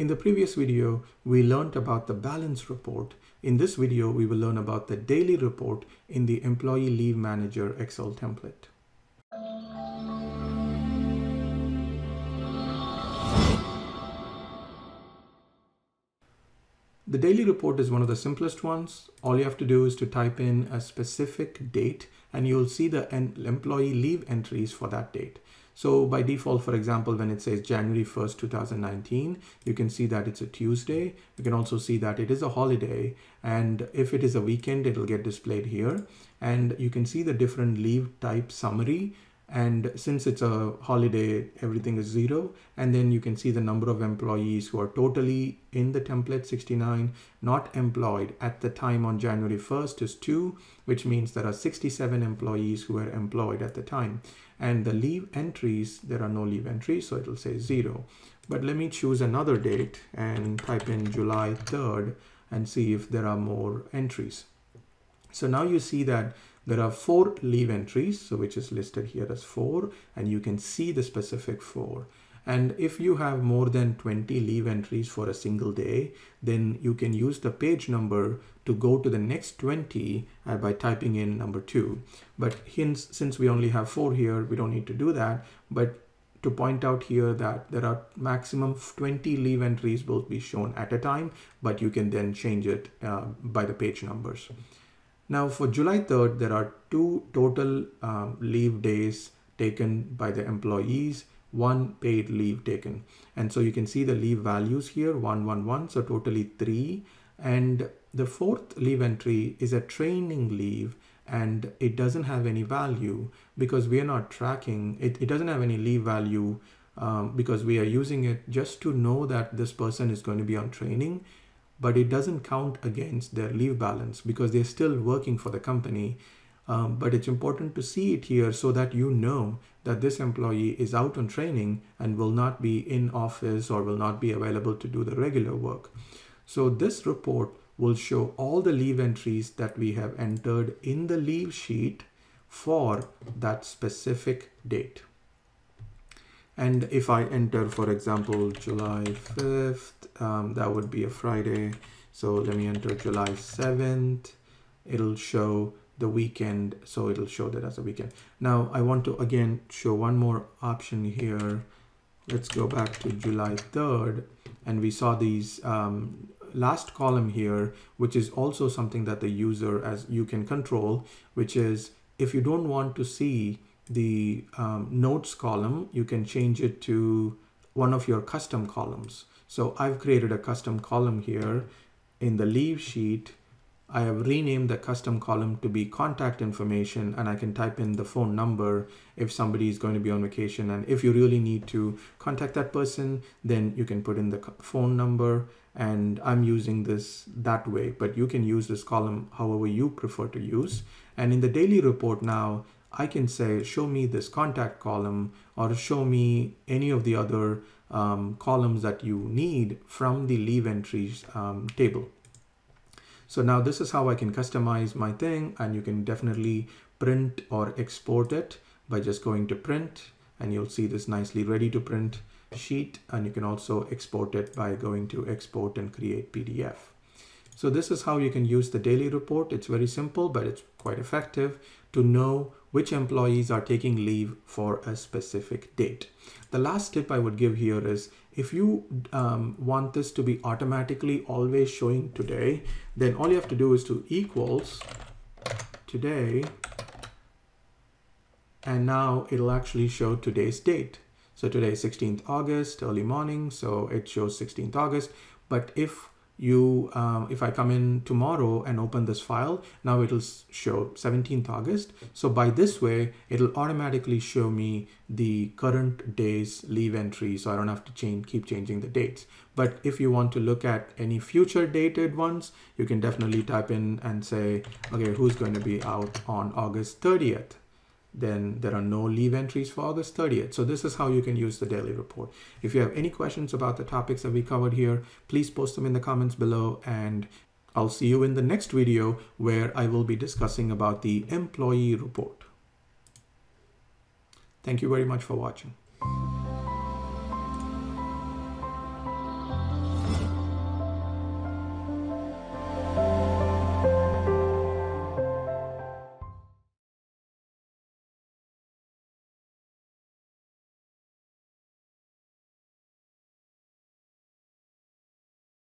In the previous video, we learned about the balance report. In this video, we will learn about the daily report in the Employee Leave Manager Excel template. The daily report is one of the simplest ones. All you have to do is to type in a specific date and you'll see the employee leave entries for that date. So by default, for example, when it says January 1st, 2019, you can see that it's a Tuesday. You can also see that it is a holiday. And if it is a weekend, it'll get displayed here. And you can see the different leave type summary and since it's a holiday everything is zero. And then you can see the number of employees who are totally in the template 69 not employed at the time on January 1st is 2 which means there are 67 employees who were employed at the time. And the leave entries there are no leave entries so it'll say 0 but let me choose another date and type in July 3rd and see if there are more entries. So now you see that there are four leave entries, so which is listed here as four, and you can see the specific four. And if you have more than 20 leave entries for a single day, then you can use the page number to go to the next 20 uh, by typing in number two. But hence, since we only have four here, we don't need to do that. But to point out here that there are maximum 20 leave entries will be shown at a time, but you can then change it uh, by the page numbers. Now for July 3rd, there are two total um, leave days taken by the employees, one paid leave taken. And so you can see the leave values here, 111, so totally three. And the fourth leave entry is a training leave and it doesn't have any value because we are not tracking, it, it doesn't have any leave value um, because we are using it just to know that this person is going to be on training but it doesn't count against their leave balance because they're still working for the company. Um, but it's important to see it here so that you know that this employee is out on training and will not be in office or will not be available to do the regular work. So this report will show all the leave entries that we have entered in the leave sheet for that specific date. And if I enter, for example, July 5th, um, that would be a Friday. So let me enter July 7th. It'll show the weekend. So it'll show that as a weekend. Now I want to again show one more option here. Let's go back to July 3rd. And we saw these um, last column here, which is also something that the user as you can control, which is if you don't want to see the um, notes column, you can change it to one of your custom columns. So I've created a custom column here in the leave sheet. I have renamed the custom column to be contact information and I can type in the phone number if somebody is going to be on vacation. And if you really need to contact that person, then you can put in the phone number and I'm using this that way, but you can use this column however you prefer to use. And in the daily report now, I can say, show me this contact column or show me any of the other um, columns that you need from the leave entries um, table. So now this is how I can customize my thing and you can definitely print or export it by just going to print and you'll see this nicely ready to print sheet and you can also export it by going to export and create PDF. So this is how you can use the daily report. It's very simple, but it's quite effective to know which employees are taking leave for a specific date. The last tip I would give here is if you um, want this to be automatically always showing today, then all you have to do is to equals today, and now it'll actually show today's date. So today is 16th August, early morning, so it shows 16th August. But if you, um, if I come in tomorrow and open this file, now it'll show 17th August. So by this way, it'll automatically show me the current day's leave entry. So I don't have to change, keep changing the dates. But if you want to look at any future dated ones, you can definitely type in and say, okay, who's going to be out on August 30th? Then there are no leave entries for August 30th. So this is how you can use the daily report. If you have any questions about the topics that we covered here, please post them in the comments below and I'll see you in the next video where I will be discussing about the employee report. Thank you very much for watching.